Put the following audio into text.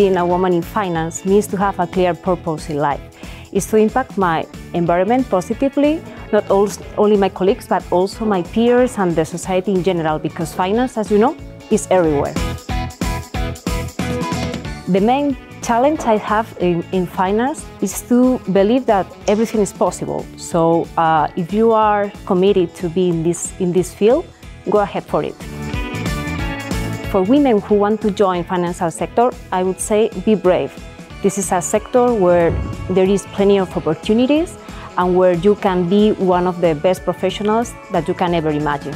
being a woman in finance means to have a clear purpose in life. It's to impact my environment positively, not only my colleagues, but also my peers and the society in general, because finance, as you know, is everywhere. The main challenge I have in, in finance is to believe that everything is possible. So uh, if you are committed to be in this, in this field, go ahead for it. For women who want to join financial sector, I would say be brave. This is a sector where there is plenty of opportunities and where you can be one of the best professionals that you can ever imagine.